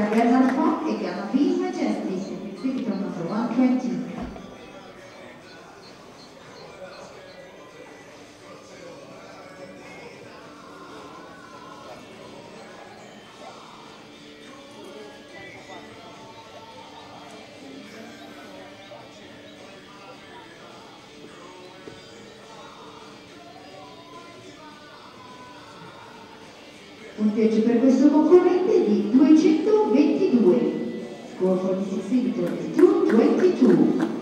Gabriel Lafont et Garbi Majestic. Music number 120. Punteggio per questo concorrente di 222. Score for this exhibitor is 222.